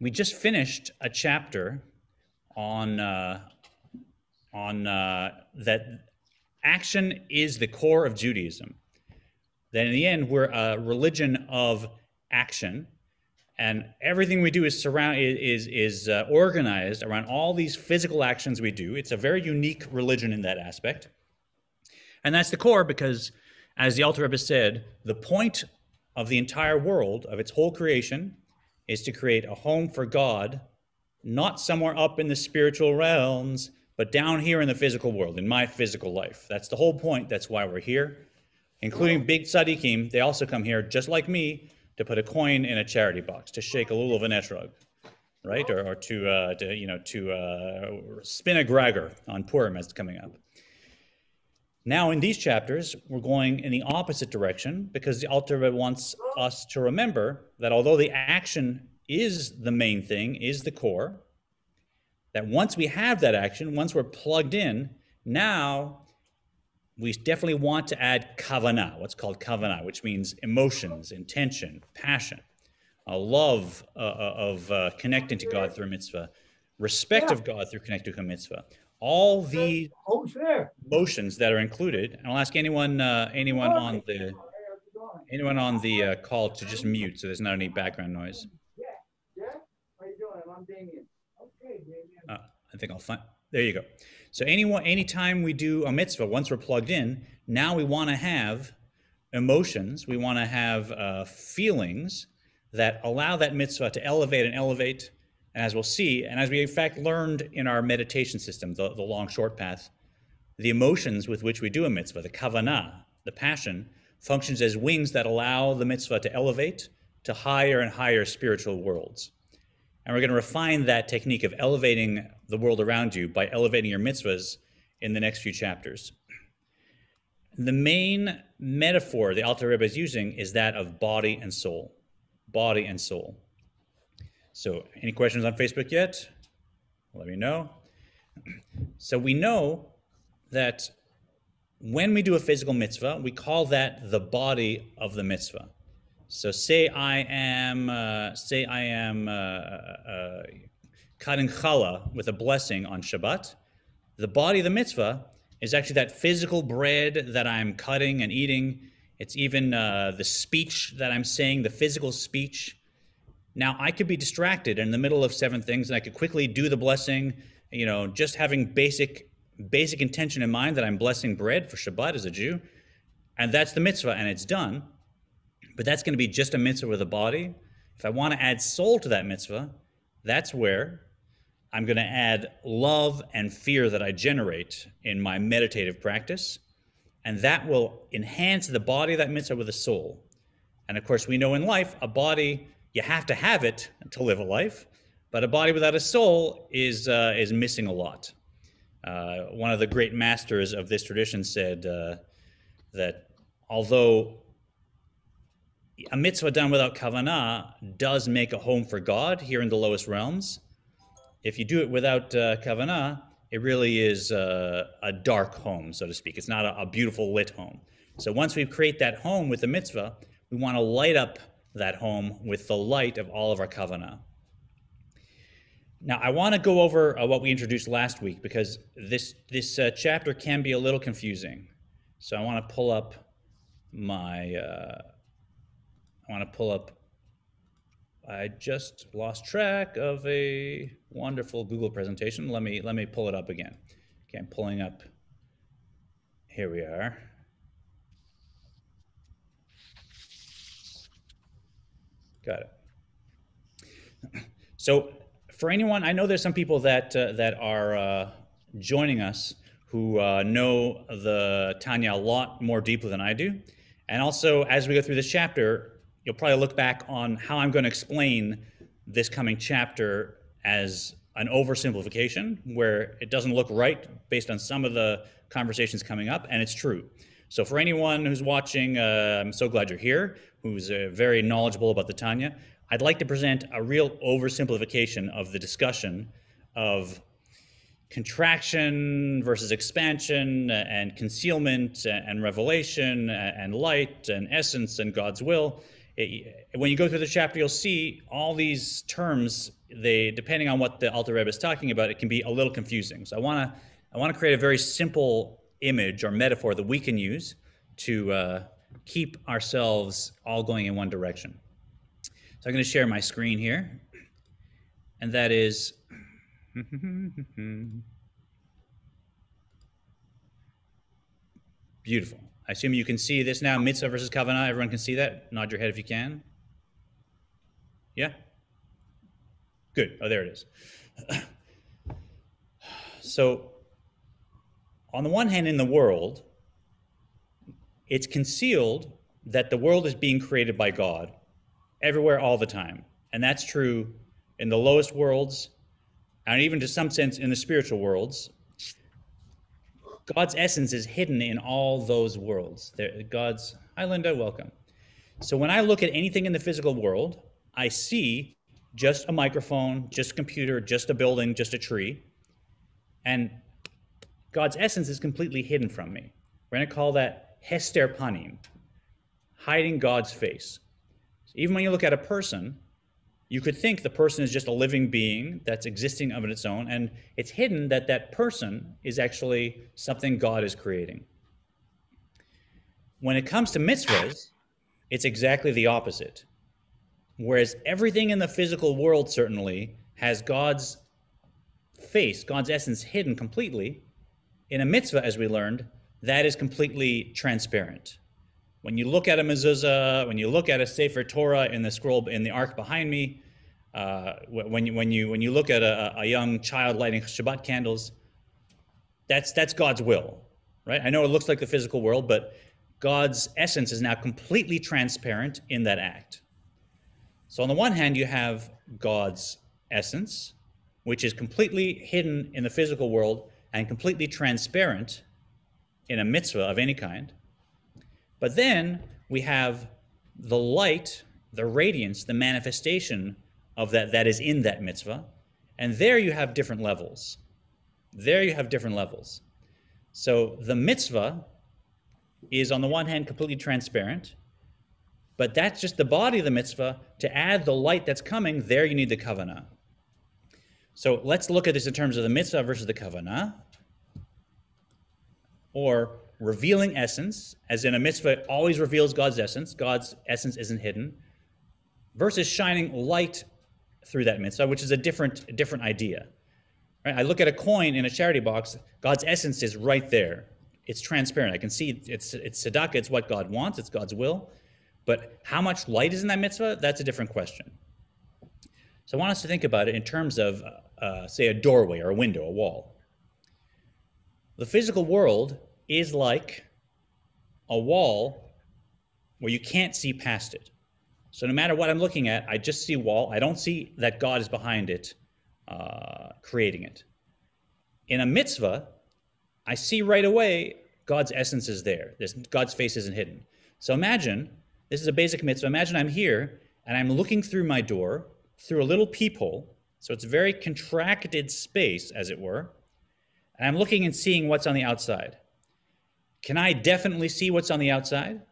we just finished a chapter on uh, on uh, that action is the core of Judaism. That in the end, we're a religion of action, and everything we do is surround is is uh, organized around all these physical actions we do. It's a very unique religion in that aspect, and that's the core because, as the Alter Rebbe said, the point of the entire world of its whole creation is to create a home for God, not somewhere up in the spiritual realms, but down here in the physical world, in my physical life. That's the whole point. That's why we're here. Including big tzaddikim, they also come here, just like me, to put a coin in a charity box, to shake a lulav and etrog, right? Or, or to, uh, to, you know, to uh, spin a gragger on Purim as it's coming up. Now, in these chapters, we're going in the opposite direction because the Alter Rebbe wants us to remember that although the action is the main thing, is the core, that once we have that action, once we're plugged in, now we definitely want to add kavanah, what's called kavanah, which means emotions, intention, passion, a love uh, uh of uh, connecting to God through mitzvah, respect of God through connecting to mitzvah all the motions that are included. And I'll ask anyone uh, anyone on the anyone on the uh, call to just mute so there's not any background noise. Yeah, yeah. How you doing? I'm Damien. Okay, Damien. Uh, I think I'll find. There you go. So anyone, anytime we do a mitzvah, once we're plugged in, now we want to have emotions. We want to have uh, feelings that allow that mitzvah to elevate and elevate and as we'll see, and as we in fact learned in our meditation system, the, the long short path, the emotions with which we do a mitzvah, the kavanah, the passion, functions as wings that allow the mitzvah to elevate to higher and higher spiritual worlds. And we're going to refine that technique of elevating the world around you by elevating your mitzvahs in the next few chapters. The main metaphor the Alter Rebbe is using is that of body and soul. Body and soul. So any questions on Facebook yet? Let me know. So we know that when we do a physical mitzvah, we call that the body of the mitzvah. So say I am, uh, say I am uh, uh, cutting challah with a blessing on Shabbat. The body of the mitzvah is actually that physical bread that I'm cutting and eating. It's even uh, the speech that I'm saying, the physical speech now, I could be distracted in the middle of seven things and I could quickly do the blessing, you know, just having basic basic intention in mind that I'm blessing bread for Shabbat as a Jew. And that's the mitzvah and it's done. But that's going to be just a mitzvah with a body. If I want to add soul to that mitzvah, that's where I'm going to add love and fear that I generate in my meditative practice. And that will enhance the body of that mitzvah with a soul. And of course, we know in life, a body you have to have it to live a life, but a body without a soul is uh, is missing a lot. Uh, one of the great masters of this tradition said uh, that although a mitzvah done without kavanah does make a home for God here in the lowest realms, if you do it without uh, kavanah, it really is uh, a dark home, so to speak. It's not a, a beautiful lit home. So once we create that home with the mitzvah, we want to light up that home with the light of all of our kavanah. Now, I want to go over uh, what we introduced last week because this this uh, chapter can be a little confusing. So I want to pull up my. Uh, I want to pull up. I just lost track of a wonderful Google presentation. Let me let me pull it up again. Okay, I'm pulling up. Here we are. Got it. So for anyone, I know there's some people that uh, that are uh, joining us who uh, know the Tanya a lot more deeply than I do. And also, as we go through this chapter, you'll probably look back on how I'm going to explain this coming chapter as an oversimplification, where it doesn't look right based on some of the conversations coming up, and it's true. So for anyone who's watching, uh, I'm so glad you're here who's uh, very knowledgeable about the Tanya. I'd like to present a real oversimplification of the discussion of contraction versus expansion uh, and concealment uh, and revelation uh, and light and essence and God's will. It, when you go through the chapter, you'll see all these terms they depending on what the Alter Rebbe is talking about, it can be a little confusing. So I want to I want to create a very simple image or metaphor that we can use to uh, keep ourselves all going in one direction. So I'm going to share my screen here, and that is. Beautiful. I assume you can see this now, mitzvah versus kavanah. Everyone can see that? Nod your head if you can. Yeah? Good. Oh, there it is. so, on the one hand, in the world, it's concealed that the world is being created by God everywhere all the time. And that's true in the lowest worlds, and even to some sense in the spiritual worlds. God's essence is hidden in all those worlds. There, God's, hi Linda, welcome. So when I look at anything in the physical world, I see just a microphone, just a computer, just a building, just a tree. And God's essence is completely hidden from me. We're going to call that hester panim, hiding God's face. So even when you look at a person, you could think the person is just a living being that's existing of its own, and it's hidden that that person is actually something God is creating. When it comes to mitzvahs, it's exactly the opposite. Whereas everything in the physical world certainly has God's face, God's essence hidden completely, in a mitzvah, as we learned, that is completely transparent. When you look at a mezuzah, when you look at a Sefer Torah in the scroll in the ark behind me, uh, when you when you when you look at a, a young child lighting Shabbat candles, that's that's God's will, right? I know it looks like the physical world, but God's essence is now completely transparent in that act. So on the one hand, you have God's essence, which is completely hidden in the physical world and completely transparent in a mitzvah of any kind. But then we have the light, the radiance, the manifestation of that that is in that mitzvah. And there you have different levels. There you have different levels. So the mitzvah is, on the one hand, completely transparent, but that's just the body of the mitzvah. To add the light that's coming, there you need the kavanah. So let's look at this in terms of the mitzvah versus the kavanah, or revealing essence, as in a mitzvah always reveals God's essence, God's essence isn't hidden, versus shining light through that mitzvah, which is a different, different idea. Right? I look at a coin in a charity box, God's essence is right there. It's transparent. I can see it's, it's tzedakah, it's what God wants, it's God's will. But how much light is in that mitzvah? That's a different question. So I want us to think about it in terms of, uh, uh, say, a doorway or a window, a wall. The physical world is like a wall where you can't see past it. So no matter what I'm looking at, I just see wall. I don't see that God is behind it, uh, creating it. In a mitzvah, I see right away God's essence is there. God's face isn't hidden. So imagine, this is a basic mitzvah. Imagine I'm here and I'm looking through my door through a little peephole. So it's a very contracted space, as it were. And I'm looking and seeing what's on the outside. Can I definitely see what's on the outside?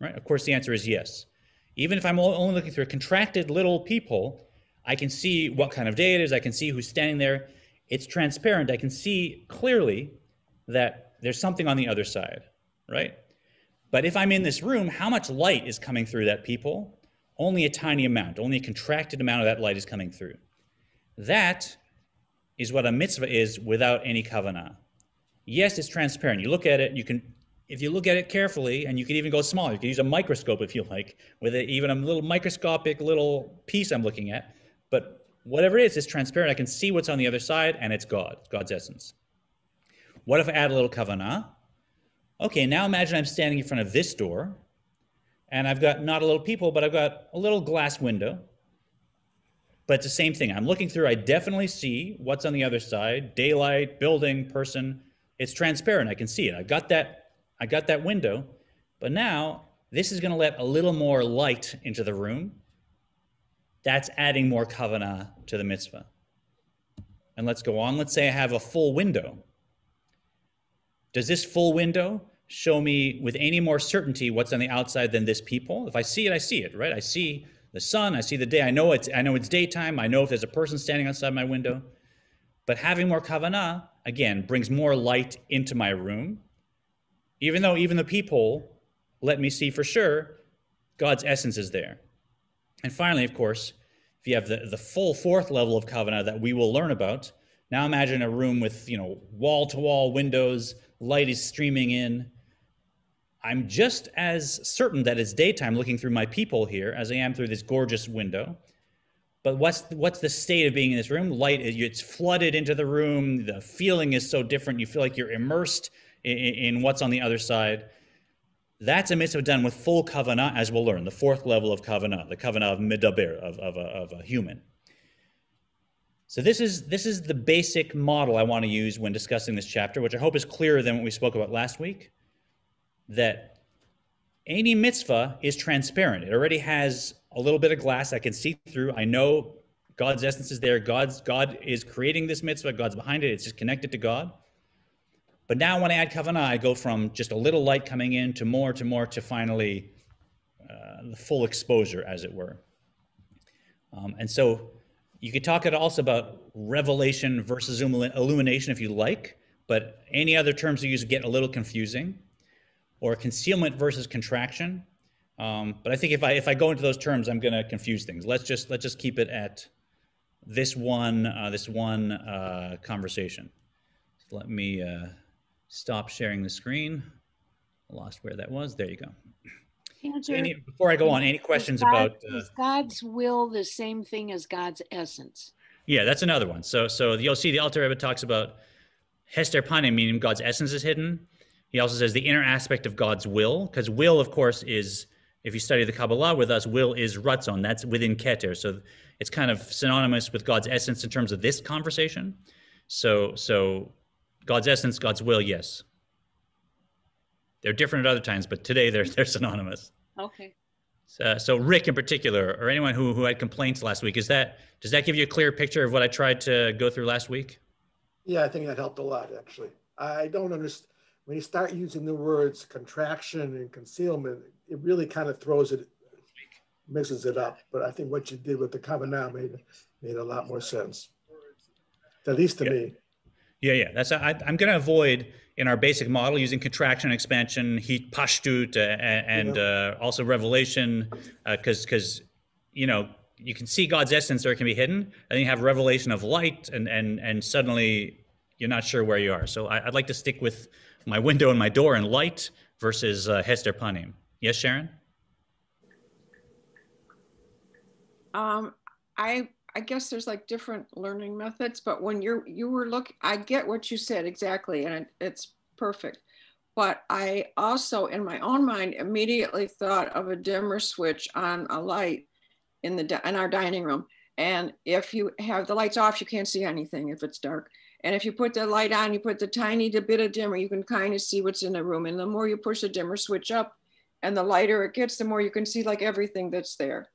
Right? Of course, the answer is yes. Even if I'm only looking through a contracted little peephole, I can see what kind of day it is. I can see who's standing there. It's transparent. I can see clearly that there's something on the other side, right? But if I'm in this room, how much light is coming through that peephole? Only a tiny amount. Only a contracted amount of that light is coming through. That is what a mitzvah is without any kavanah yes, it's transparent. You look at it, you can, if you look at it carefully, and you can even go smaller, you can use a microscope if you like, with a, even a little microscopic little piece I'm looking at. But whatever it is, it's transparent. I can see what's on the other side, and it's God, God's essence. What if I add a little kavanah? Okay, now imagine I'm standing in front of this door, and I've got not a little people, but I've got a little glass window. But it's the same thing. I'm looking through, I definitely see what's on the other side daylight, building, person. It's transparent. I can see it. I've got that. I got that window. But now this is going to let a little more light into the room. That's adding more kavanah to the mitzvah. And let's go on. Let's say I have a full window. Does this full window show me with any more certainty what's on the outside than this peephole? If I see it, I see it, right? I see the sun, I see the day. I know it's I know it's daytime. I know if there's a person standing outside my window. But having more kavanah again brings more light into my room. Even though even the peephole let me see for sure God's essence is there. And finally, of course, if you have the, the full fourth level of kavanah that we will learn about, now imagine a room with, you know, wall-to-wall windows, light is streaming in. I'm just as certain that it's daytime looking through my peephole here as I am through this gorgeous window. But what's what's the state of being in this room? Light, it's flooded into the room. The feeling is so different. You feel like you're immersed in, in what's on the other side. That's a mitzvah done with full kavanah, as we'll learn, the fourth level of kavanah, the kavanah of medaber, of, of, a, of a human. So this is this is the basic model I want to use when discussing this chapter, which I hope is clearer than what we spoke about last week. That any mitzvah is transparent. It already has a little bit of glass I can see through. I know God's essence is there. God's God is creating this mitzvah. God's behind it. It's just connected to God. But now when I add kavanah, I go from just a little light coming in to more to more to finally uh, the full exposure, as it were. Um, and so you could talk also about revelation versus illumination if you like, but any other terms you use get a little confusing. Or concealment versus contraction. Um, but I think if I if I go into those terms, I'm going to confuse things. Let's just let's just keep it at this one uh, this one uh, conversation. Let me uh, stop sharing the screen. I lost where that was. There you go. Answer, any, before I go on, any questions God, about uh, is God's will the same thing as God's essence? Yeah, that's another one. So so you'll see the Alter Rebbe talks about Hester Panim, meaning God's essence is hidden. He also says the inner aspect of God's will, because will, of course, is if you study the Kabbalah with us, will is Ratzon. That's within Keter. So it's kind of synonymous with God's essence in terms of this conversation. So so God's essence, God's will, yes. They're different at other times, but today they're they're synonymous. Okay. So, so Rick in particular, or anyone who, who had complaints last week, is that does that give you a clear picture of what I tried to go through last week? Yeah, I think that helped a lot actually. I don't understand when you start using the words contraction and concealment, it really kind of throws it, mixes it up. But I think what you did with the kavanah made made a lot more sense, at least to yeah. me. Yeah, yeah. That's I, am going to avoid in our basic model using contraction, expansion, hitpashtut, uh, and yeah. uh, also revelation, because uh, because you know you can see God's essence or it can be hidden, and then you have revelation of light, and and and suddenly you're not sure where you are. So I, would like to stick with my window and my door and light versus uh, Hester Panim. Yes, Sharon. Um, I I guess there's like different learning methods, but when you're you were look, I get what you said exactly, and it, it's perfect. But I also, in my own mind, immediately thought of a dimmer switch on a light in the in our dining room. And if you have the lights off, you can't see anything if it's dark. And if you put the light on, you put the tiny bit of dimmer, you can kind of see what's in the room. And the more you push the dimmer switch up, and the lighter it gets, the more you can see like everything that's there.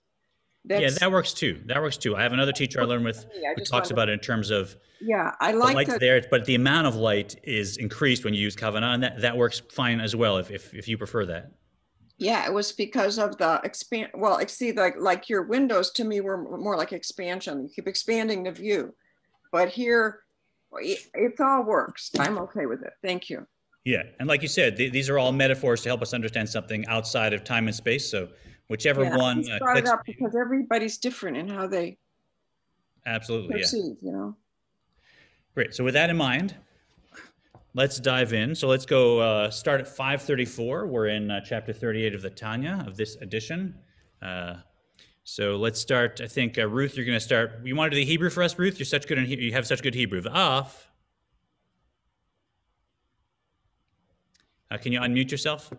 That's, yeah, that works too. That works too. I have another teacher I learned with who talks about it in terms of yeah, I like the light's that. there, but the amount of light is increased when you use Kavanah, and that, that works fine as well if, if if you prefer that. Yeah, it was because of the expand. Well, see, like like your windows to me were more like expansion. You keep expanding the view, but here, it, it all works. I'm okay with it. Thank you. Yeah, and like you said, th- these are all metaphors to help us understand something outside of time and space. So whichever yeah, one uh, clicks up because everybody's different in how they absolutely perceive, yeah. you know. Great. So with that in mind, let's dive in. So let's go uh, start at 534. We're in uh, chapter 38 of the Tanya of this edition. Uh, so let's start. I think uh, Ruth, you're going to start. You want to do the Hebrew for us, Ruth? You're such good. In, you have such good Hebrew. V'af. Uh, can you unmute yourself?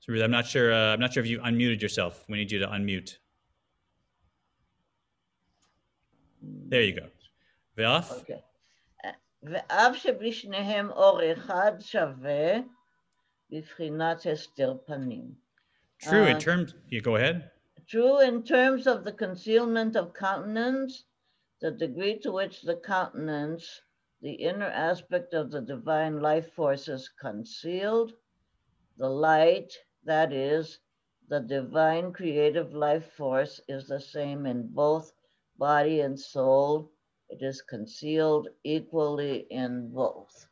So Ruth, I'm not sure. Uh, I'm not sure if you unmuted yourself. We need you to unmute. There you go. V'af. Okay. ואף שבשניהם אור אחד שווה בבחינת הסתר פנים. True in terms, you go ahead. True in terms of the concealment of countenance, the degree to which the countenance the inner aspect of the divine life force is concealed. The light, that is, the divine creative life force, is the same in both body and soul. It is concealed equally in both.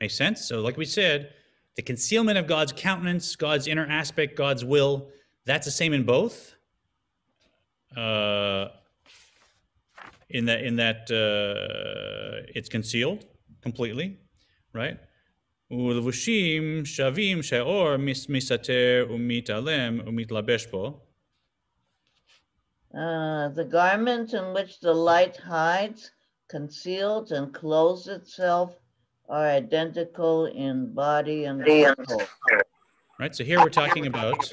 Makes sense? So, like we said, the concealment of God's countenance, God's inner aspect, God's will, that's the same in both. Uh, in that, in that uh, it's concealed completely, right? ולבושים שווים שהאור מסתתר ומתעלם ומתלבש בו. Uh, the garment in which the light hides, conceals, and clothes itself are identical in body and soul. Right. So here we're talking about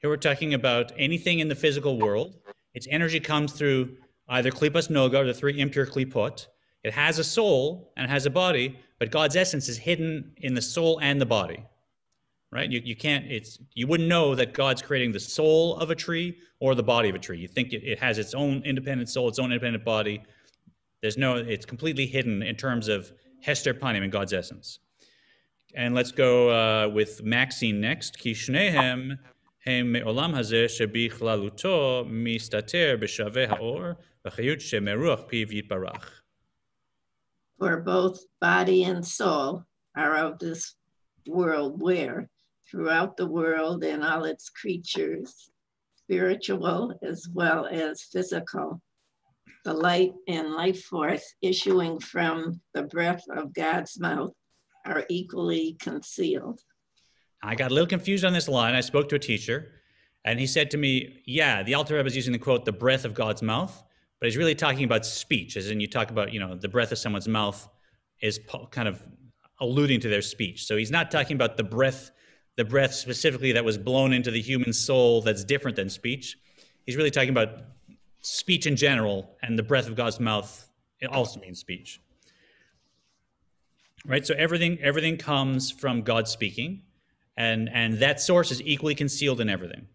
here we're talking about anything in the physical world. Its energy comes through either klipas noga or the three impure klipot. It has a soul and it has a body, but God's essence is hidden in the soul and the body right? You, you can't, it's, you wouldn't know that God's creating the soul of a tree or the body of a tree. You think it, it has its own independent soul, its own independent body. There's no, it's completely hidden in terms of Hester Panim and God's essence. And let's go uh, with Maxine next. Hem me'olam hazeh mistater b'shaveh ha'or v'chayut shemeruach piv yitbarach. For both body and soul are of this world where throughout the world and all its creatures, spiritual as well as physical, the light and life force issuing from the breath of God's mouth are equally concealed. I got a little confused on this line. I spoke to a teacher, and he said to me, "Yeah, the Alter Rebbe is using the quote, the breath of God's mouth, but he's really talking about speech, as in you talk about, you know, the breath of someone's mouth is kind of alluding to their speech. So he's not talking about the breath, the breath specifically that was blown into the human soul that's different than speech. He's really talking about speech in general, and the breath of God's mouth it also means speech." Right, so everything everything comes from God speaking, and and that source is equally concealed in everything.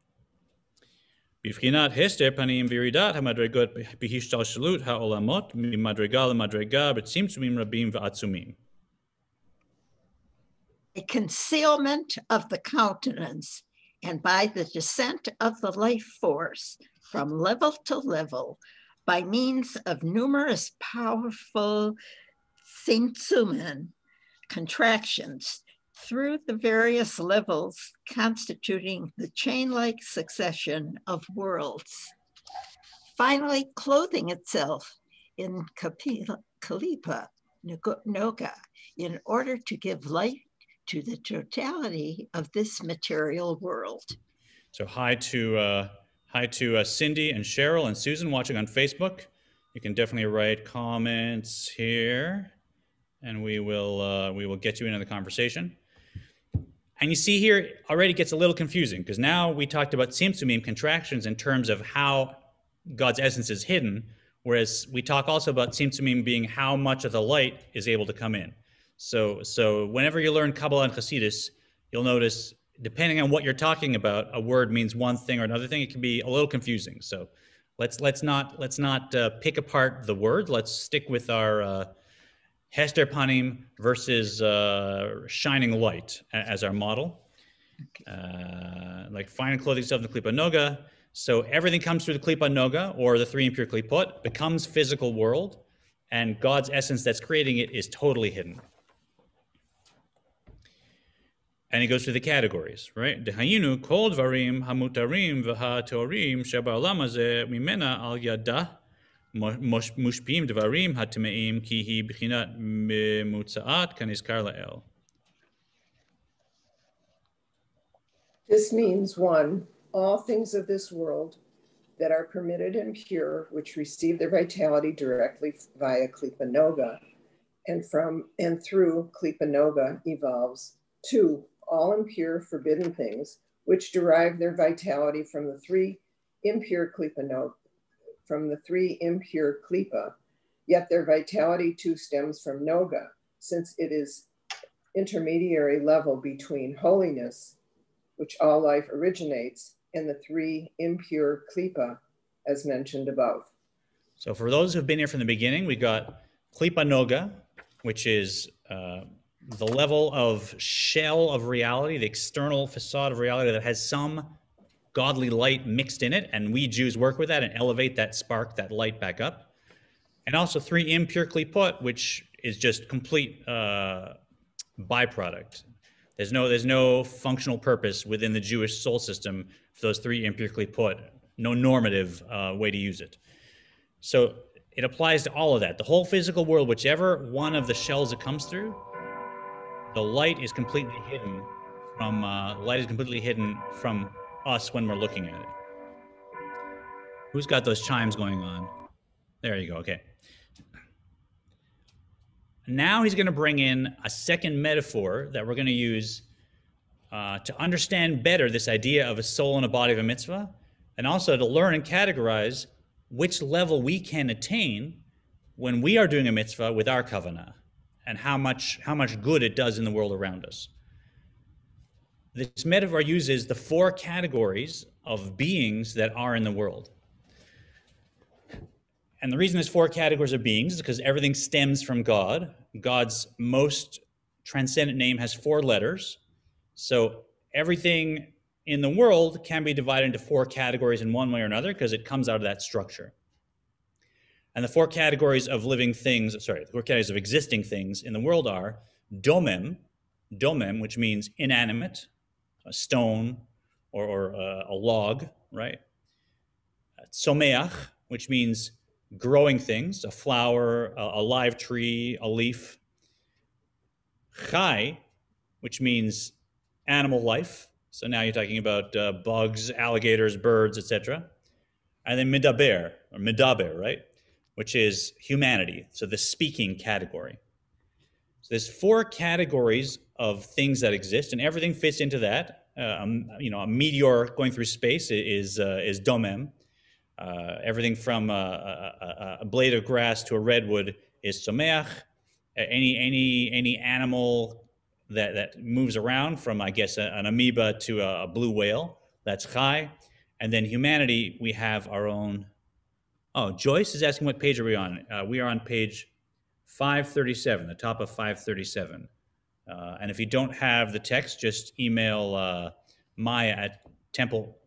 בבחינת הסתר פנים וירידת המדרגות בהשתלשלות העולמות ממדרגה למדרגה בצמצומים רבים ועצומים. a concealment of the countenance and by the descent of the life force from level to level by means of numerous powerful tzimtzumim contractions through the various levels constituting the chain-like succession of worlds. Finally, clothing itself in Kalipa Noga in order to give light to the totality of this material world. So hi to uh, hi to uh, Cindy and Cheryl and Susan watching on Facebook. You can definitely write comments here, and we will uh, we will get you into the conversation. And you see here already gets a little confusing because now we talked about tzimtzumim contractions in terms of how God's essence is hidden, whereas we talk also about tzimtzumim being how much of the light is able to come in. So, so whenever you learn Kabbalah and Hasidus, you'll notice depending on what you're talking about, a word means one thing or another thing. It can be a little confusing. So, let's let's not let's not uh, pick apart the word. Let's stick with our uh, Hester Panim versus uh, shining light as our model. Uh, like fine clothing stuff in the Klipa Noga. So everything comes through the Klipa Noga or the three impure Klipot, becomes physical world, and God's essence that's creating it is totally hidden and it goes through the categories, right? Dehayinu kol dvarim hamutarim sheba'olam hazeh mimena al yada mushpim dvarim hatimeim ki hi b'chinat kanizkar la'el. This means one, all things of this world that are permitted and pure, which receive their vitality directly via Klipa Noga, and from and through Klipa Noga evolves. Two, all impure, forbidden things, which derive their vitality from the three impure Klipa from the three impure klipa, yet their vitality too stems from noga, since it is intermediary level between holiness, which all life originates, and the three impure klipa, as mentioned above. So for those who've been here from the beginning, we got klipa noga, which is uh, the level of shell of reality, the external facade of reality that has some godly light mixed in it, and we Jews work with that and elevate that spark, that light back up. And also three impure put, which is just complete uh, byproduct. There's no there's no functional purpose within the Jewish soul system for those three impure klipot, No normative uh, way to use it. So it applies to all of that. The whole physical world, whichever one of the shells it comes through, the light is completely hidden from uh, light is completely hidden from us when we're looking at it. Who's got those chimes going on? There you go. Okay. Now he's going to bring in a second metaphor that we're going to use uh, to understand better this idea of a soul and a body of a mitzvah, and also to learn and categorize which level we can attain when we are doing a mitzvah with our kavanah, and how much how much good it does in the world around us. This metaphor uses the four categories of beings that are in the world. And the reason there's four categories of beings is because everything stems from God. God's most transcendent name has four letters. So everything in the world can be divided into four categories in one way or another because it comes out of that structure. And the four categories of living things, sorry, the four categories of existing things in the world are domem, domem, which means inanimate, a stone or, or uh, a log, right? Tzomeach, which means growing things, a flower, a, a live tree, a leaf. Chai, which means animal life. So now you're talking about uh, bugs, alligators, birds, etc. And then midaber, or midaber, right? Which is humanity. So the speaking category. So there's four categories of things that exist, and everything fits into that. Uh, um, you know, a meteor going through space is uh, is domem. Uh, everything from a, a, a, blade of grass to a redwood is tzomeach. Any any any animal that that moves around, from I guess an amoeba to a, blue whale, that's chai. And then humanity, we have our own. Oh, Joyce is asking what page are we on? Uh, we are on page 537, the top of 537. Uh, and if you don't have the text, just email uh, Maya at temple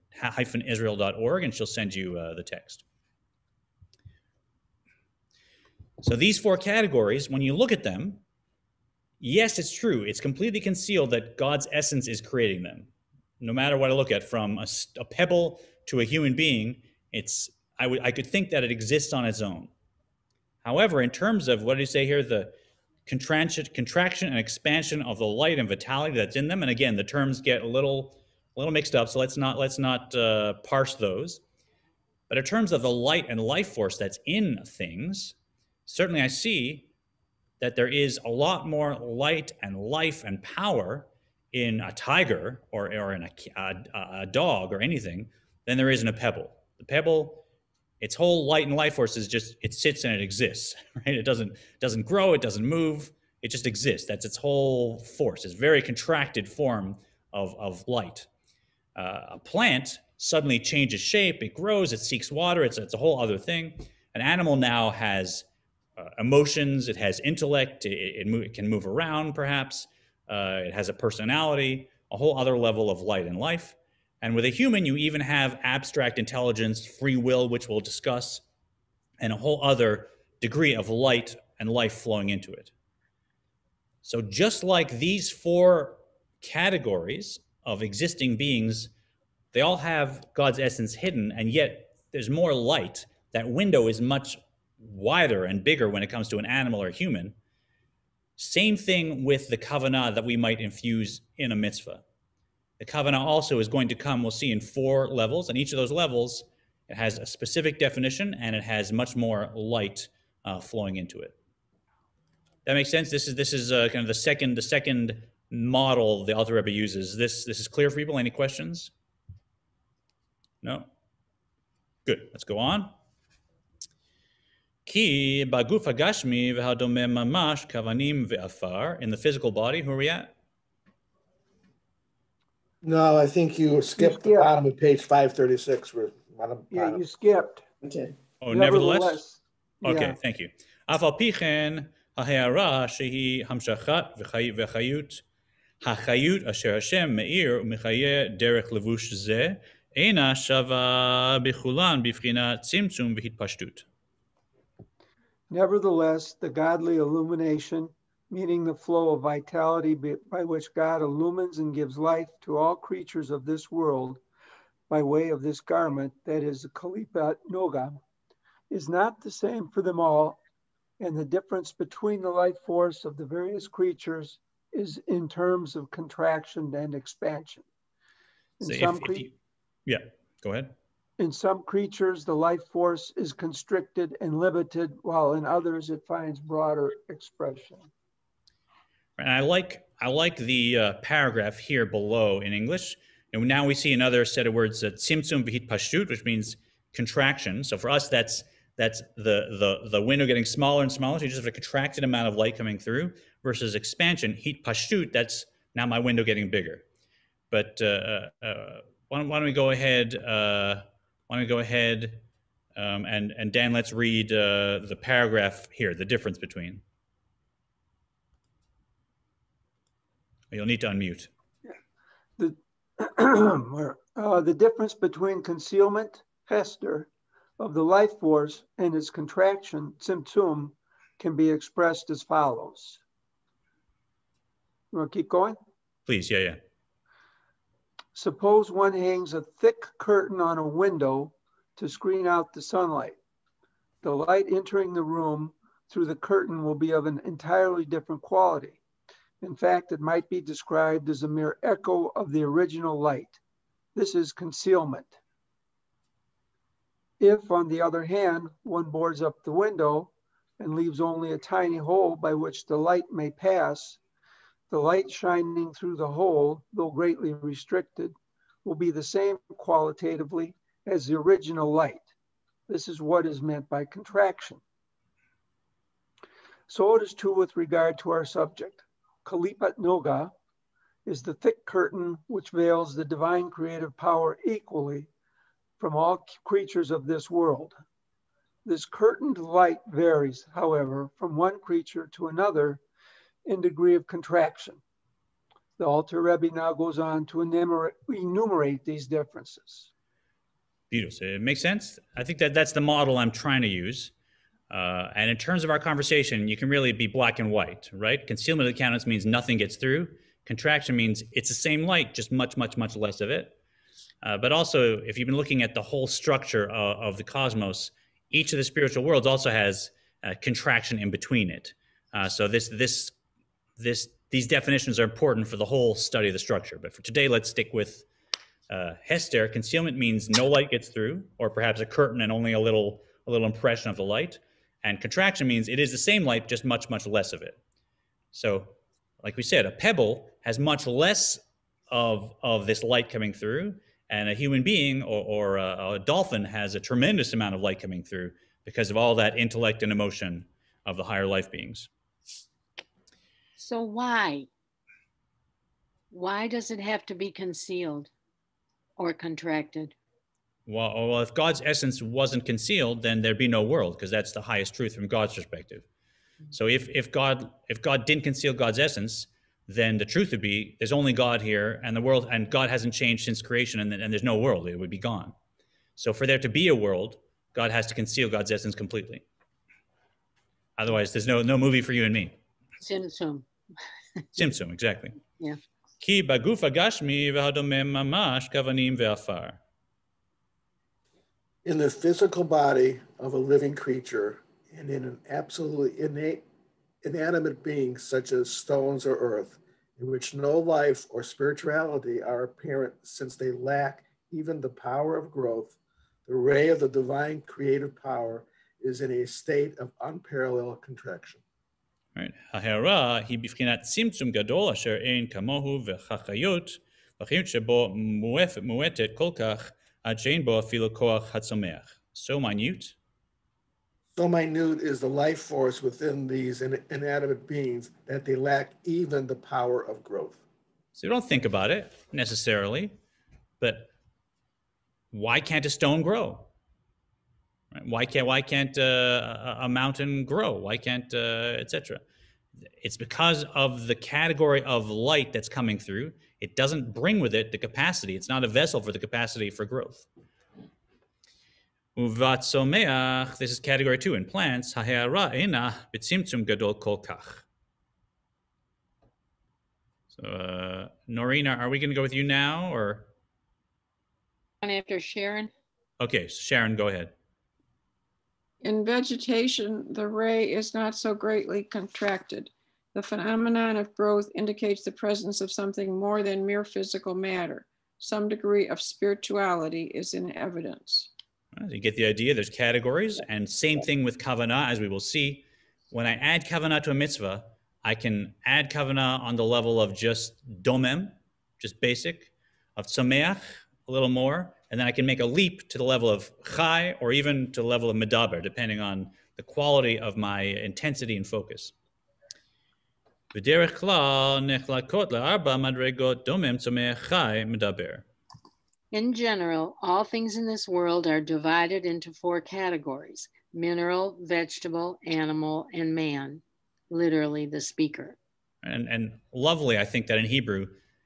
israel.org and she'll send you uh, the text. So these four categories, when you look at them, yes, it's true. It's completely concealed that God's essence is creating them. No matter what I look at, from a, a pebble to a human being, it's I, would, I could think that it exists on its own. However, in terms of what did he say here, the contraction, contraction and expansion of the light and vitality that's in them, and again, the terms get a little a little mixed up, so let's not let's not uh, parse those. But in terms of the light and life force that's in things, certainly I see that there is a lot more light and life and power in a tiger or, or in a, a, a dog or anything than there is in a pebble. The pebble, its whole light and life force is just it sits and it exists, right? It doesn't doesn't grow, it doesn't move, it just exists. That's its whole force. It's very contracted form of, of light uh, a plant suddenly changes shape, it grows, it seeks water, it's, it's a whole other thing. An animal now has uh, emotions, it has intellect, it, it, it, can move around perhaps, uh, it has a personality, a whole other level of light and life. And with a human, you even have abstract intelligence, free will, which we'll discuss, and a whole other degree of light and life flowing into it. So, just like these four categories of existing beings, they all have God's essence hidden, and yet there's more light. That window is much wider and bigger when it comes to an animal or human. Same thing with the kavanah that we might infuse in a mitzvah. The kavanah also is going to come, we'll see, in four levels, and each of those levels it has a specific definition and it has much more light uh, flowing into it. That makes sense. This is this is uh, kind of the second the second model the Alter Rebbe uses. This this is clear for people. Any questions? No. Good. Let's go on. Ki baguf hagashmi v'hadome mamash kavanim ve'afar. In the physical body, who are we at? No, I think you skipped the bottom of page five thirty-six. Yeah, you skipped. Okay. Oh, nevertheless? Nevertheless, Okay, yeah. thank you. אף על פי כן, ההערה שהיא המשכת וחי- וחיות, החיות אשר השם מאיר ומחיה דרך לבוש זה, אינה שווה בכולן בבחינת צמצום והתפשטות. Nevertheless, the godly illumination, meaning the flow of vitality by which God illumines and gives life to all creatures of this world by way of this garment, that is the Kalipat Noga, is not the same for them all, and the difference between the life force of the various creatures is in terms of contraction and expansion. In So some if cre- you- yeah, go ahead. in some creatures, the life force is constricted and limited, while in others it finds broader expression. And I like I like the uh, paragraph here below in English. And now we see another set of words, uh, tzimtzum v'hit pashtut, which means contraction. So for us, that's that's the the the window getting smaller and smaller. So you just have a contracted amount of light coming through versus expansion, hitpashtut. That's now my window getting bigger. But uh, uh, uh, why, don't, why don't we go ahead? Uh, why don't we go ahead? Um, and and Dan, let's read the paragraph here. The difference between. You'll need to unmute. The, uh, the difference between concealment, Hester, of the life force and its contraction, Tzimtzum, can be expressed as follows. You want to keep going? Please, yeah, yeah. Suppose one hangs a thick curtain on a window to screen out the sunlight. The light entering the room through the curtain will be of an entirely different quality. In fact, it might be described as a mere echo of the original light. This is concealment. If, on the other hand, one boards up the window and leaves only a tiny hole by which the light may pass, the light shining through the hole, though greatly restricted, will be the same qualitatively as the original light. This is what is meant by contraction. So it is too with regard to our subject. Kalipat Noga is the thick curtain which veils the divine creative power equally from all creatures of this world. This curtained light varies, however, from one creature to another in degree of contraction. The Alter Rebbe now goes on to enumerate, enumerate these differences. Beautiful. It makes sense. I think that that's the model I'm trying to use. Uh, and in terms of our conversation, you can really be black and white, right? Concealment of the countenance means nothing gets through. Contraction means it's the same light, just much, much, much less of it. Uh, but also, if you've been looking at the whole structure of, of the cosmos, each of the spiritual worlds also has a contraction in between it. Uh, so this, this, this, these definitions are important for the whole study of the structure. But for today, let's stick with uh, Hester. Concealment means no light gets through, or perhaps a curtain and only a little, a little impression of the light. And contraction means it is the same light, just much, much less of it. So, like we said, a pebble has much less of, of this light coming through, and a human being or, or a, a dolphin has a tremendous amount of light coming through because of all that intellect and emotion of the higher life beings. So why? Why does it have to be concealed or contracted? well, oh, well, if God's essence wasn't concealed, then there'd be no world because that's the highest truth from God's perspective. Mm-hmm. So if, if God if God didn't conceal God's essence, then the truth would be there's only God here and the world and God hasn't changed since creation and, and there's no world. It would be gone. So for there to be a world, God has to conceal God's essence completely. Otherwise, there's no no movie for you and me. Tzimtzum. Tzimtzum, exactly. Yeah. Ki bagufa gashmi mamash kavanim ve'afar In the physical body of a living creature and in an absolutely innate, inanimate being such as stones or earth, in which no life or spirituality are apparent since they lack even the power of growth, the ray of the divine creative power is in a state of unparalleled contraction. Right. ההערה היא בבחינת צמצום גדול אשר אין כמוהו וכחיות, והחיות שבו מואפ- מועטת כל כך So minute. So minute is the life force within these inanimate beings that they lack even the power of growth. So you don't think about it necessarily, but why can't a stone grow? Right? Why can't why can't uh, a mountain grow? Why can't uh, etc. It's because of the category of light that's coming through it doesn't bring with it the capacity. It's not a vessel for the capacity for growth. Uvatsomeach, this is category two in plants. Hahera ena b'tzimtzum gadol kol kach. So, uh, Norina, are we going to go with you now, or And after Sharon, okay? So Sharon, go ahead. In vegetation, the ray is not so greatly contracted. The phenomenon of growth indicates the presence of something more than mere physical matter. Some degree of spirituality is in evidence. You get the idea. There's categories, and same thing with kavanah, as we will see. When I add kavanah to a mitzvah, I can add kavanah on the level of just domem, just basic, of tzomeach, a little more, and then I can make a leap to the level of chai or even to the level of medaber, depending on the quality of my intensity and focus. בדרך כלל נחלקות לארבע מדרגות דומם, צומח, חי, מדבר. in general, all things in this world are divided into four categories mineral, vegetable, animal, and man, literally the speaker. And, and lovely, I think that in Hebrew,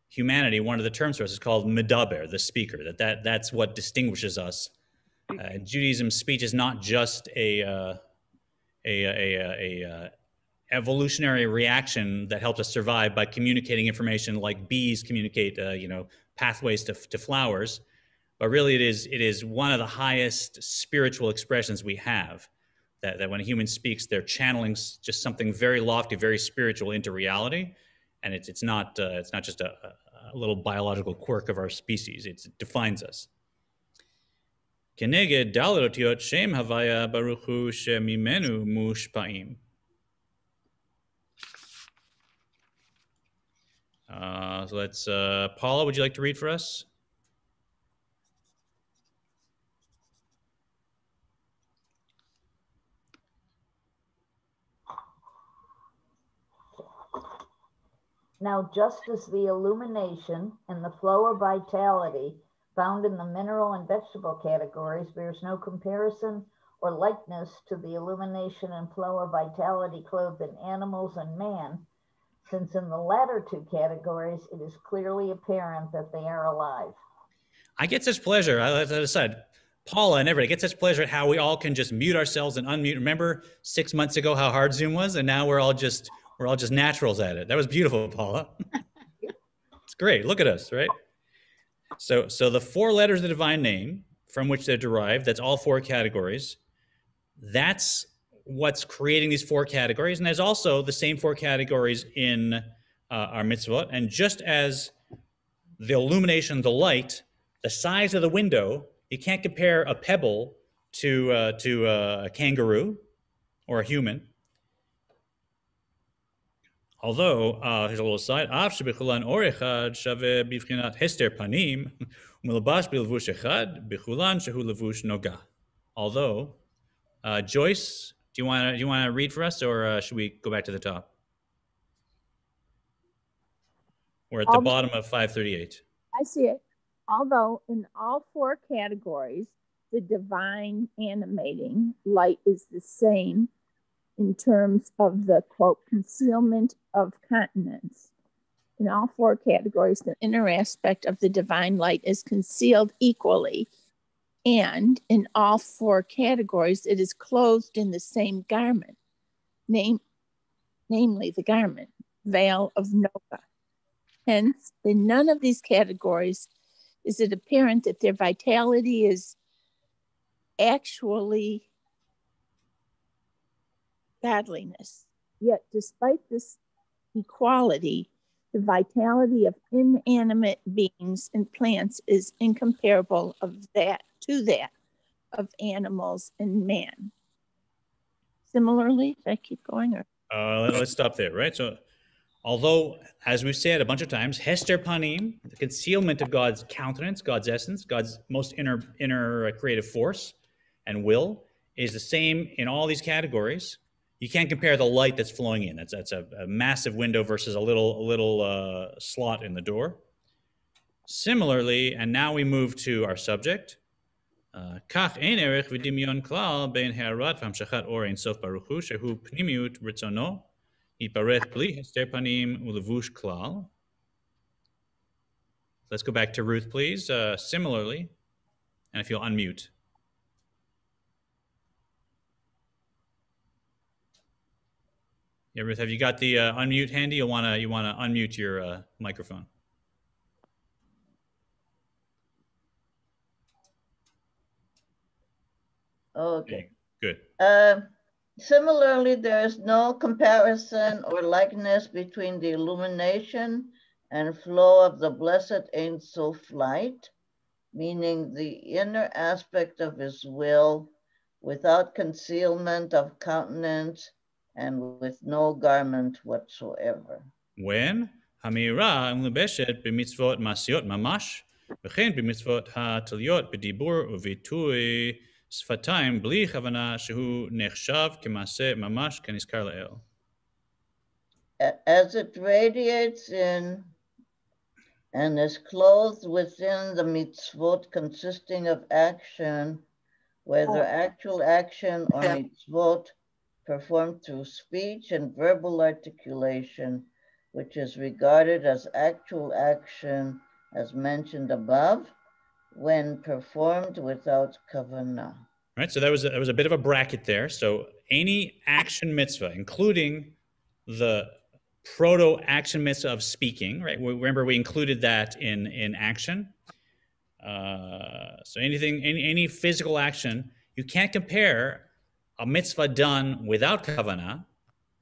humanity, one of the terms for us is called medaber, the speaker. That, that that's what distinguishes us. Uh, Judaism speech is not just a uh, a, a, a, a uh, evolutionary reaction that helped us survive by communicating information like bees communicate, uh, you know, pathways to, to flowers. But really, it is it is one of the highest spiritual expressions we have. That, that when a human speaks, they're channeling just something very lofty, very spiritual into reality, and it's it's not uh, it's not just a, a little biological quirk of our species. It's, it defines us. Keneged dalrotiot shem havaya baruchu shemimenu mushpaim. Uh, so uh, Paula, would you like to read for us? Now, just as the illumination and the flow of vitality found in the mineral and vegetable categories bears no comparison or likeness to the illumination and flow of vitality clothed in animals and man, since in the latter two categories it is clearly apparent that they are alive. I get such pleasure. I- As I said, Paula and everybody get such pleasure at how we all can just mute ourselves and unmute. Remember six months ago how hard Zoom was, and now we're all just we're all just naturals at it. That was beautiful, Paula. it's great. Look at us, right? So so the four letters of the divine name from which they're derived, that's all four categories. That's what's creating these four categories, and there's also the same four categories in uh, our mitzvot. And just as the illumination, the light, the size of the window, you can't compare a pebble to uh, to uh, a kangaroo or a human. Although, uh, here's a little side, אף שבכולן אור אחד שווה בבחינת הסתר פנים, ומלבש בלבוש אחד, בכולן שהוא לבוש נוגה. Although, uh, Joyce, do you want to do you want to read for us, or uh, should we go back to the top? We're at the Um, bottom of 538. I see it. Although in all four categories, the divine animating light is the same in terms of the quote concealment of countenance. In all four categories, the inner aspect of the divine light is concealed equally. And in all four categories, it is clothed in the same garment, name, namely the garment, veil of Noga. Hence, in none of these categories is it apparent that their vitality is actually godliness. Yet, despite this equality, the vitality of inanimate beings and plants is incomparable of that to that of animals and man. Similarly, should I keep going or Uh, let- let's stop there, right? So, although, as we've said a bunch of times, Hester Panim, the concealment of God's countenance, God's essence, God's most inner inner uh, creative force and will, is the same in all these categories. You can't compare the light that's flowing in. That's that's a, a massive window versus a little a little uh, slot in the door. Similarly, and now we move to our subject. כך אין ערך ודמיון כלל בין הערת והמשכת אור אינסוף ברוך הוא, שהוא פנימיות רצונו, יתברך בלי הסתר פנים ולבוש כלל. Let's go back to Ruth, please. Uh, similarly, and if you'll unmute. Yeah, Ruth, have you got the uh, unmute handy? You wanna you wanna unmute your uh, microphone. Okay. Mm, good. Uh, similarly, there is no comparison or likeness between the illumination and flow of the blessed Ein Sof light, meaning the inner aspect of his will without concealment of countenance and with no garment whatsoever. When? המהירה ומלובשת במצוות מעשיות mamash, וכן במצוות התליות בדיבור u'vitui. שפתיים בלי כוונה שהוא נחשב כמעשה ממש כנזכר לעיל. As it radiates in and is clothed within the mitzvot consisting of action, whether actual action or mitzvot performed through speech and verbal articulation, which is regarded as actual action as mentioned above, when performed without kavanah. Right, so that was a, that was a bit of a bracket there. So any action mitzvah, including the proto action mitzvah of speaking, right? We, remember we included that in in action. Uh, so anything, any any physical action, you can't compare a mitzvah done without kavanah.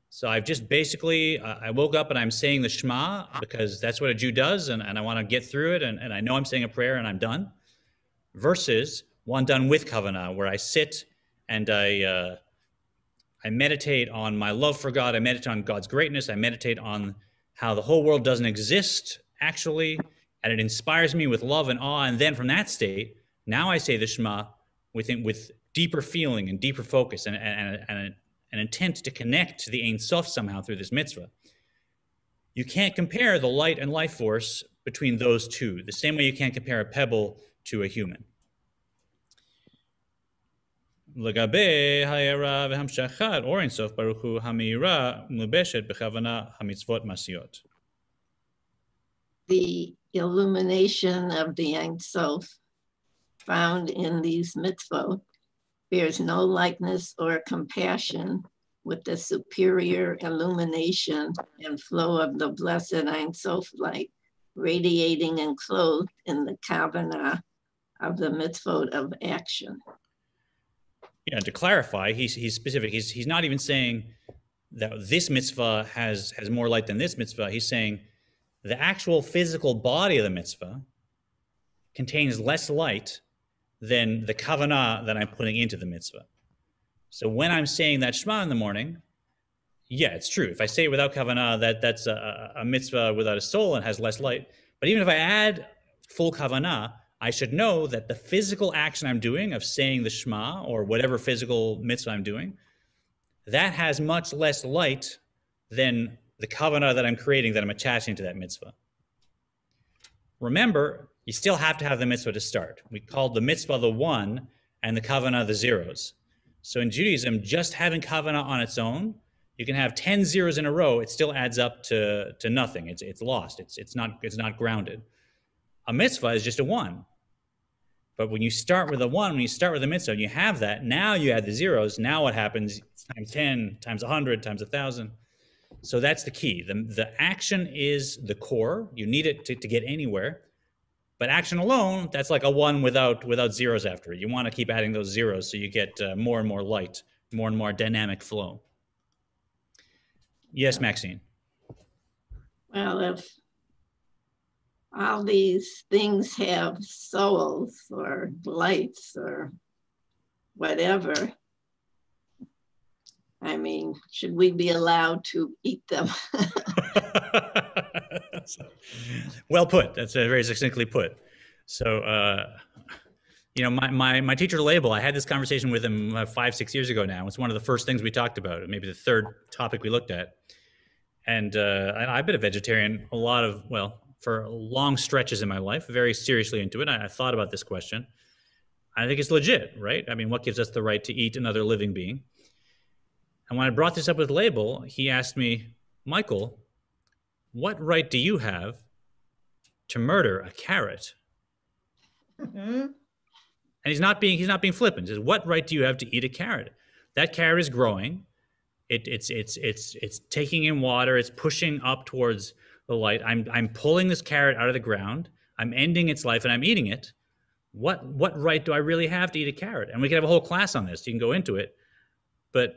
So I've just basically uh, I woke up and I'm saying the Shema because that's what a Jew does, and, and I want to get through it, and, and I know I'm saying a prayer and I'm done. Versus one done with kavanah, where I sit and I uh, I meditate on my love for God. I meditate on God's greatness. I meditate on how the whole world doesn't exist actually, and it inspires me with love and awe. And then from that state, now I say the Shema within with deeper feeling and deeper focus and, and, and an intent to connect to the Ein Sof somehow through this mitzvah. You can't compare the light and life force between those two, the same way you can't compare a pebble to a human. לגבי הערה והמשכת אור אינסוף ברוך הוא המאירה מלובשת בכוונה המצוות מעשיות. The illumination of the Ein Sof found in these mitzvot bears no likeness or compassion with the superior illumination and flow of the blessed Ein Sof light radiating and clothed in the kavanah of the mitzvot of action. Yeah, to clarify, he's he's specific. He's he's not even saying that this mitzvah has has more light than this mitzvah. He's saying the actual physical body of the mitzvah contains less light than the kavanah that I'm putting into the mitzvah. So when I'm saying that Shema in the morning, yeah, it's true. If I say it without kavanah, that that's a, a mitzvah without a soul and has less light. But even if I add full kavanah, I should know that the physical action I'm doing of saying the Shema or whatever physical mitzvah I'm doing, that has much less light than the kavanah that I'm creating that I'm attaching to that mitzvah. Remember, you still have to have the mitzvah to start. We called the mitzvah the one and the kavanah the zeros. So in Judaism, just having kavanah on its own, you can have 10 zeros in a row, it still adds up to, to nothing. It's, it's lost. It's, it's, not, it's not grounded. A mitzvah is just a one. But when you start with a one, when you start with a mitzvah, and you have that, now you add the zeros. Now what happens? It's times 10, times 100, times 1,000. So that's the key. The, the action is the core. You need it to, to get anywhere. But action alone, that's like a one without without zeros after it. You want to keep adding those zeros so you get uh, more and more light, more and more dynamic flow. Yes, Maxine. Well, if all these things have souls or lights or whatever. I mean, should we be allowed to eat them? well put. That's very succinctly put. So, uh, you know, my, my, my teacher Laibl, I had this conversation with him uh, five, six years ago now. It's one of the first things we talked about, maybe the third topic we looked at. And uh, I, I've been a vegetarian a lot of, well, for long stretches in my life, very seriously into it. I, I thought about this question. I think it's legit, right? I mean, what gives us the right to eat another living being? And when I brought this up with Laibl, he asked me, Michael, what right do you have to murder a carrot? Mhm. And he's not being he's not being flippant. He says, "What right do you have to eat a carrot? That carrot is growing. It, it's it's it's it's taking in water. It's pushing up towards the light. I'm I'm pulling this carrot out of the ground. I'm ending its life, and I'm eating it. What what right do I really have to eat a carrot? And we could have a whole class on this. You can go into it, but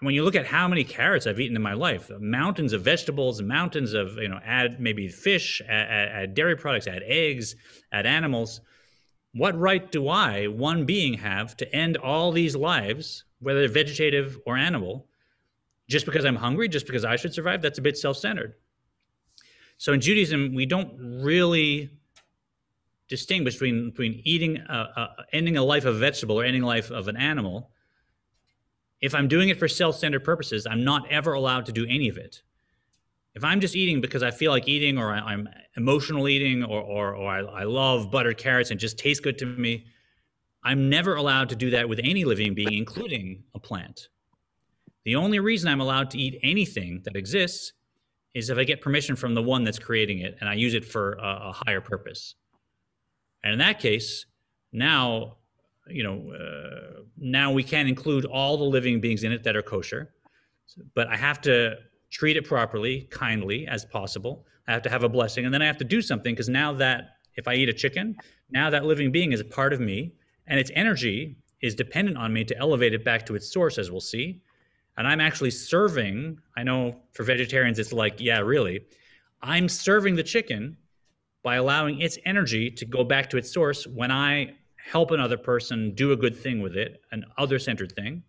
when you look at how many carrots I've eaten in my life, mountains of vegetables, mountains of you know, add maybe fish, add, add, dairy products, add eggs, add animals what right do I, one being, have to end all these lives, whether vegetative or animal, just because I'm hungry, just because I should survive? That's a bit self centered. So in Judaism, we don't really distinguish between, between eating, ending a life of a vegetable or ending life of an animal. If I'm doing it for self centered purposes, I'm not ever allowed to do any of it. If I'm just eating because I feel like eating, or I, am emotional eating, or, or, or I, I love buttered carrots and just tastes good to me, I'm never allowed to do that with any living being, including a plant. The only reason I'm allowed to eat anything that exists is if I get permission from the one that's creating it and I use it for a, a higher purpose. And in that case, now, you know, uh, now we can include all the living beings in it that are kosher, but I have to treat it properly, kindly as possible. I have to have a blessing, and then I have to do something because now that if I eat a chicken, now that living being is a part of me, and its energy is dependent on me to elevate it back to its source, as we'll see. And I'm actually serving. I know for vegetarians, it's like, yeah, really. I'm serving the chicken by allowing its energy to go back to its source when I help another person do a good thing with it, an other centered thing.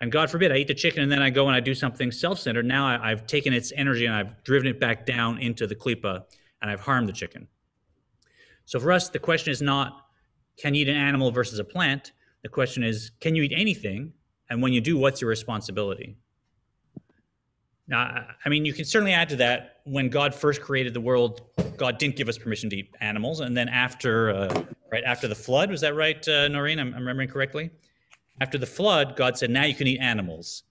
And God forbid, I eat the chicken and then I go and I do something self centered. Now I, have taken its energy and I've driven it back down into the klipa and I've harmed the chicken. So for us, the question is not can you eat an animal versus a plant? The question is can you eat anything? And when you do, what's your responsibility? Now, I mean, you can certainly add to that when God first created the world, God didn't give us permission to eat animals. And then after, uh, right after the flood, was that right, uh, Noreen? I'm, I'm remembering correctly? After the flood, God said, now you can eat animals.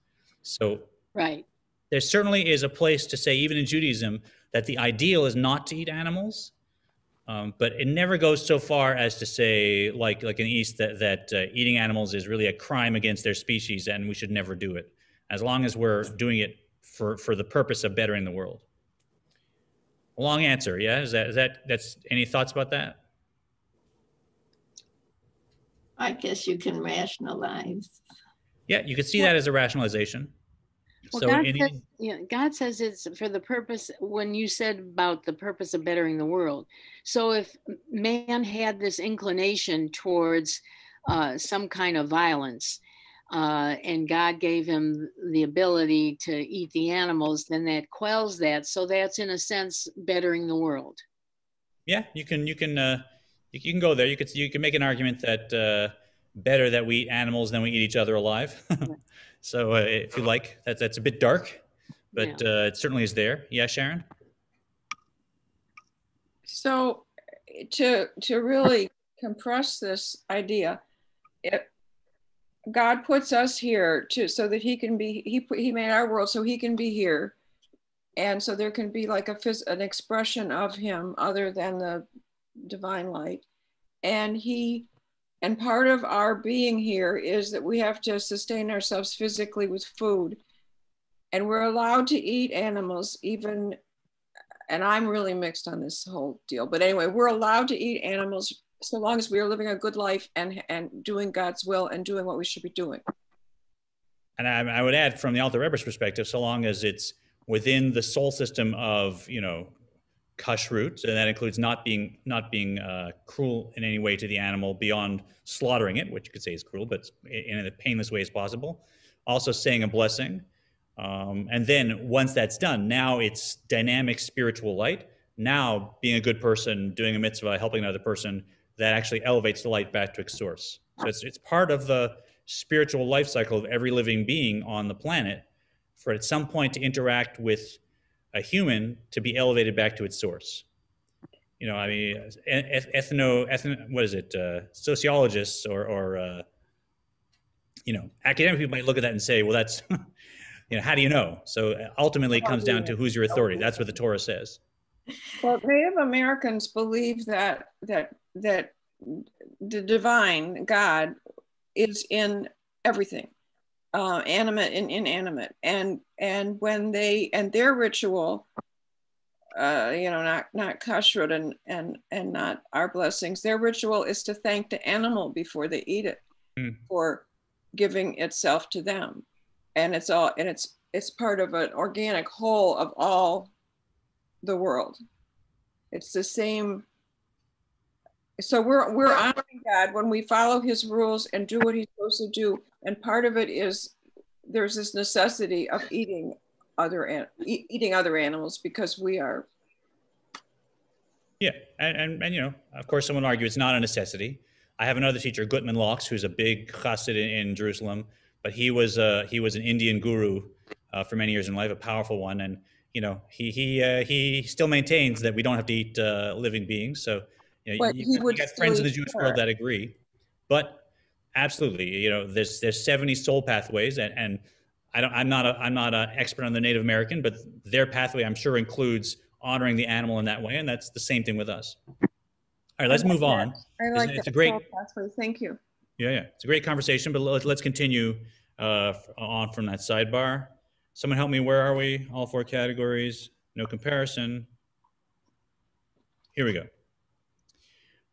So right. there certainly is a place to say, even in Judaism, that the ideal is not to eat animals. Um, but it never goes so far as to say, like like in the East, that that uh, eating animals is really a crime against their species, and we should never do it, as long as we're doing it for for the purpose of bettering the world. Long answer, yeah. Is that is that that's any thoughts about that? I guess you can rationalize. Yeah, you could see that as a rationalization. Well, so God, in- says, yeah, God says it's for the purpose when you said about the purpose of bettering the world. So if man had this inclination towards uh, some kind of violence, uh, and God gave him the ability to eat the animals, then that quells that. So that's in a sense bettering the world. yeah, you can you can uh, you, you can go there. You could you can make an argument that uh, better that we eat animals than we eat each other alive. so uh, if you like, that's that's a bit dark, but uh, it certainly is there. Yeah, Sharon. So to to really compress this idea, it, God puts us here to so that He can be He He made our world so He can be here, and so there can be like a phys, an expression of Him other than the divine light, and He and part of our being here is that we have to sustain ourselves physically with food, and we're allowed to eat animals even and I'm really mixed on this whole deal. But anyway, we're allowed to eat animals so long as we are living a good life and and doing God's will and doing what we should be doing. And I, I would add, from the Alter Rebbe's perspective, so long as it's within the soul system of you know kashrut, and that includes not being not being uh, cruel in any way to the animal beyond slaughtering it, which you could say is cruel, but in a painless way as possible. Also, saying a blessing, um, and then once that's done, now it's dynamic spiritual light. Now, being a good person, doing a mitzvah, helping another person, that actually elevates the light back to its source. So it's it's part of the spiritual life cycle of every living being on the planet for at some point to interact with a human to be elevated back to its source. you know, I mean, ethno, ethno, what is it? Uh, sociologists or, or uh, you know, academic people might look at that and say, well, that's, you know, how do you know? So ultimately, it comes down to who's your authority. That's what the Torah says. Well, Native Americans believe that that that the divine God is in everything, uh, animate and inanimate, and and when they and their ritual, uh, you know, not not kashrut and and and not our blessings. Their ritual is to thank the animal before they eat it Mm. for giving itself to them, and it's all and it's it's part of an organic whole of all the world. It's the same. So we're we're honoring God when we follow His rules and do what He's supposed to do, and part of it is there's this necessity of eating other an- e- eating other animals because we are. Yeah, and, and and you know, of course, someone would argue it's not a necessity. I have another teacher, Gutman Locks, who's a big chassid in, in Jerusalem, but he was uh, he was an Indian guru uh, for many years in life, a powerful one, and you know, he he uh, he still maintains that we don't have to eat uh, living beings. So, you know, you, he you would got friends in the Jewish world that agree, but absolutely, you know, there's there's 70 soul pathways, and and I don't, I'm not a I'm not an expert on the Native American, but their pathway I'm sure includes honoring the animal in that way, and that's the same thing with us. All right, let's like move that. on. I like it's that a great- pathway. Thank you. Yeah, yeah, it's a great conversation, but let's let's continue uh, on from that sidebar. Someone help me. Where are we? All four categories. No comparison. Here we go.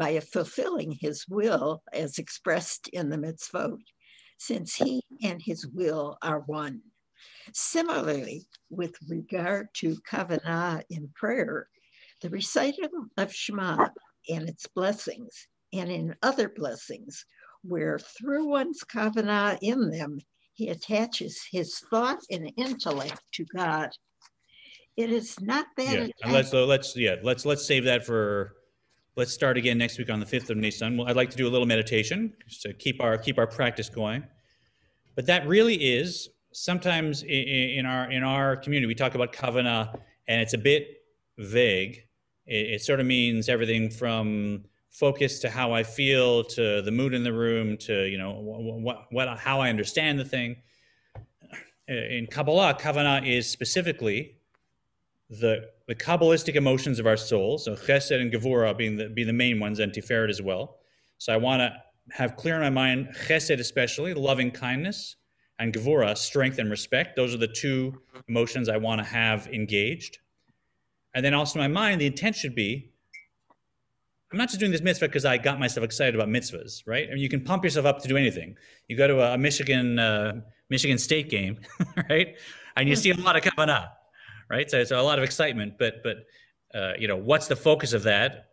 by fulfilling his will as expressed in the mitzvot, since he and his will are one. Similarly, with regard to kavanah in prayer, the recital of Shema and its blessings, and in other blessings, where through one's kavanah in them, he attaches his thought and intellect to God. It is not that Yeah, let's so let's yeah let's let's save that for let's start again next week on the fifth of Nisan. Well, I'd like to do a little meditation to keep our keep our practice going. But that really is sometimes in, in our in our community we talk about kavana and it's a bit vague. It, it sort of means everything from focus to how I feel to the mood in the room to you know what what, what how I understand the thing. In Kabbalah, kavana is specifically the the kabbalistic emotions of our soul. So chesed and gevura being the be the main ones, and tiferet as well. So I want to have clear in my mind chesed especially loving kindness and gevura strength and respect. Those are the two emotions I want to have engaged. And then also in my mind, the intent should be I'm not just doing this mitzvah because I got myself excited about mitzvahs, right? I mean, you can pump yourself up to do anything. You go to a Michigan uh, Michigan State game, right? And you see a lot of kavanah, right? So, so a lot of excitement, but but uh, you know, what's the focus of that?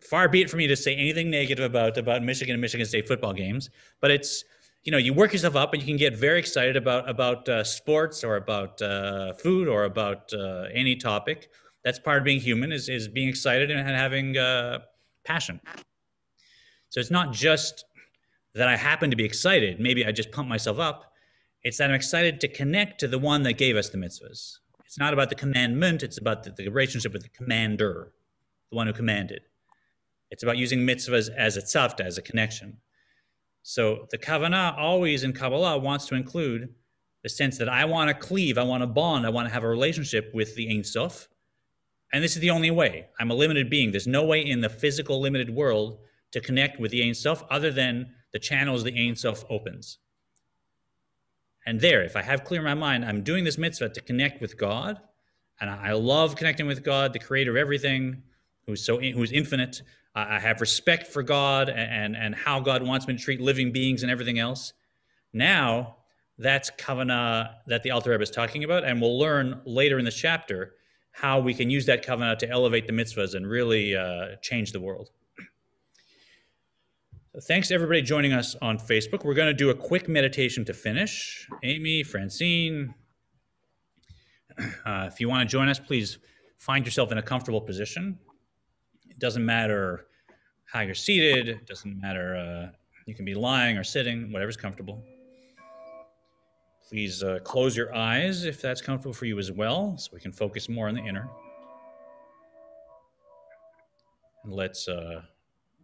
Far be it for me to say anything negative about about Michigan and Michigan State football games, but it's you know, you work yourself up and you can get very excited about about uh, sports or about uh, food or about uh, any topic. That's part of being human is is being excited and having uh, passion. So it's not just that I happen to be excited. Maybe I just pump myself up. It's that I'm excited to connect to the one that gave us the mitzvahs. It's not about the commandment. It's about the, the relationship with the commander, the one who commanded. It's about using mitzvahs as a as a connection. So the kavanah always in Kabbalah wants to include the sense that I want to cleave, I want to bond, I want to have a relationship with the Ein Sof. And this is the only way. I'm a limited being. There's no way in the physical limited world to connect with the Ein Sof other than the channels the Ein Sof opens. And there, if I have clear in my mind, I'm doing this mitzvah to connect with God, and I love connecting with God, the creator of everything, who's so who's infinite. I have respect for God and, and how God wants me to treat living beings and everything else. Now, that's kavanah that the Alter Rebbe is talking about, and we'll learn later in this chapter how we can use that kavanah to elevate the mitzvahs and really uh, change the world. Thanks to everybody joining us on Facebook. We're going to do a quick meditation to finish. Amy, Francine, uh, if you want to join us, please find yourself in a comfortable position. It doesn't matter how you're seated. It doesn't matter. Uh, you can be lying or sitting, whatever's comfortable. Please uh, close your eyes if that's comfortable for you as well, so we can focus more on the inner. And let's uh,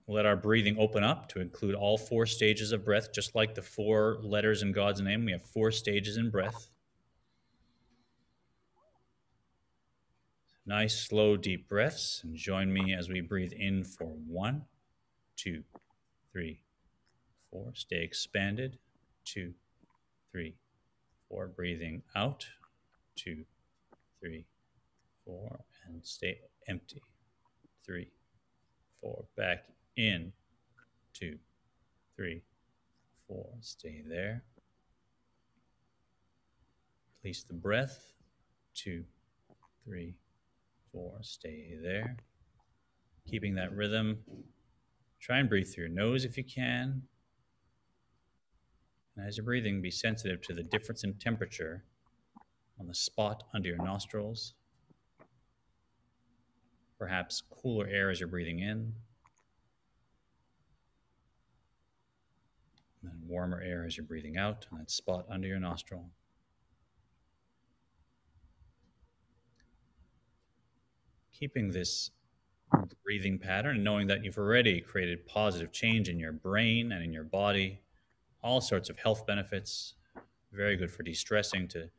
let our breathing open up to include all four stages of breath, just like the four letters in God's name. We have four stages in breath. Nice, slow, deep breaths. And join me as we breathe in for one, two, three, four. Stay expanded. Two, three, four. Breathing out. Two, three, four. And stay empty. Three, four. Back in. Two, three, four. Stay there. Release the breath. Two, three, four. Stay there. Keeping that rhythm. Try and breathe through your nose if you can. And as you're breathing, be sensitive to the difference in temperature on the spot under your nostrils. Perhaps cooler air as you're breathing in, then warmer air as you're breathing out on that spot under your nostril. Keeping this breathing pattern and knowing that you've already created positive change in your brain and in your body, all sorts of health benefits. Very good for de stressing to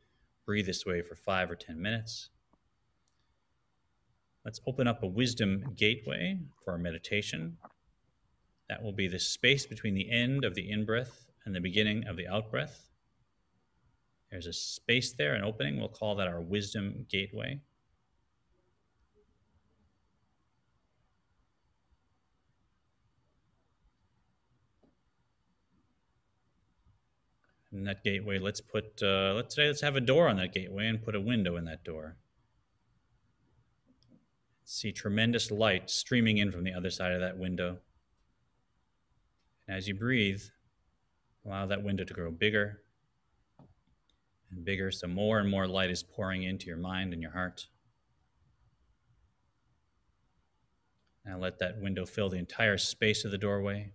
breathe this way for five or 10 minutes. Let's open up a wisdom gateway for our meditation. That will be the space between the end of the in breath and the beginning of the out breath. There's a space there, an opening. We'll call that our wisdom gateway. in that gateway, let's put, uh, let's say, let's have a door on that gateway and put a window in that door. See tremendous light streaming in from the other side of that window. And as you breathe, allow that window to grow bigger and bigger, so more and more light is pouring into your mind and your heart. Now let that window fill the entire space of the doorway.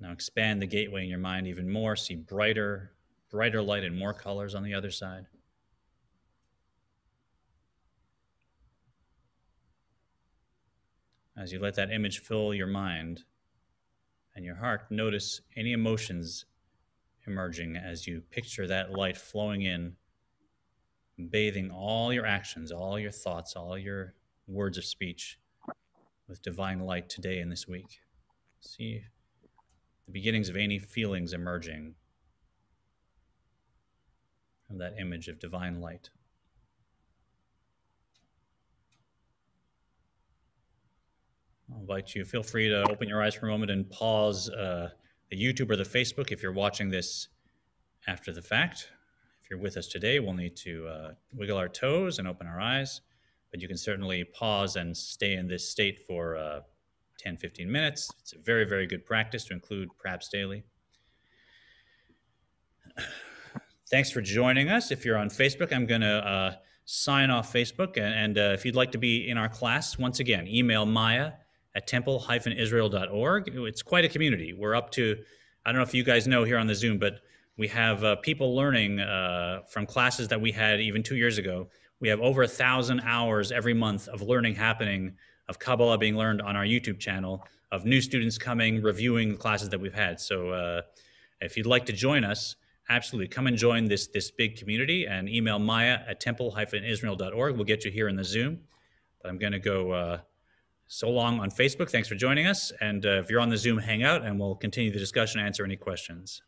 Now expand the gateway in your mind even more. See brighter, brighter light and more colors on the other side. As you let that image fill your mind and your heart, notice any emotions emerging as you picture that light flowing in, bathing all your actions, all your thoughts, all your words of speech with divine light today and this week. See the beginnings of any feelings emerging from that image of divine light. I'll invite you, feel free to open your eyes for a moment and pause uh, the YouTube or the Facebook if you're watching this after the fact. If you're with us today, we'll need to uh, wiggle our toes and open our eyes, but you can certainly pause and stay in this state for uh, 10, 15 minutes. It's a very, very good practice to include perhaps daily. Thanks for joining us. If you're on Facebook, I'm going to uh, sign off Facebook. And, and uh, if you'd like to be in our class, once again, email Maya at temple-israel.org. It's quite a community. We're up to, I don't know if you guys know here on the Zoom, but we have uh, people learning uh, from classes that we had even two years ago. We have over a thousand hours every month of learning happening of Kabbalah being learned on our YouTube channel, of new students coming, reviewing the classes that we've had. So uh, if you'd like to join us, absolutely come and join this, this big community and email Maya at temple-israel.org. We'll get you here in the Zoom. But I'm going to go uh, so long on Facebook. Thanks for joining us. And uh, if you're on the Zoom, Hangout, and we'll continue the discussion, answer any questions.